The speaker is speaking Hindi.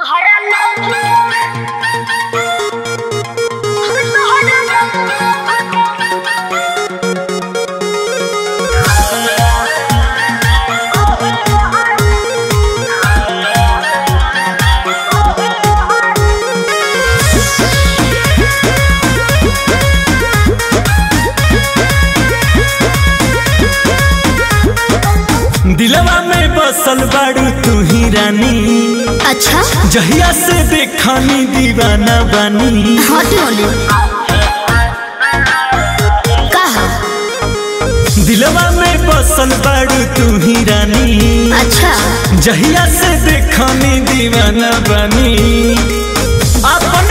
Hire दिलवा में बसल बाड़ू तू ही रानी। अच्छा? जहिया से देखानी दीवाना बानी। दिलवा में बसल बाड़ू तू ही रानी। अच्छा। जहिया से देखानी दीवाना बानी। अपन